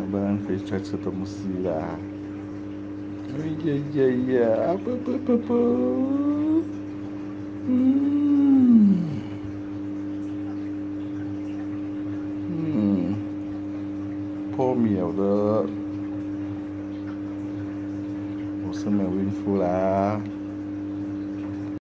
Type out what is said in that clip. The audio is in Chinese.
能不能可以再吃东西啦？哎呀呀呀！啊不不不不！嗯嗯，破秒的，我是没孕妇啦。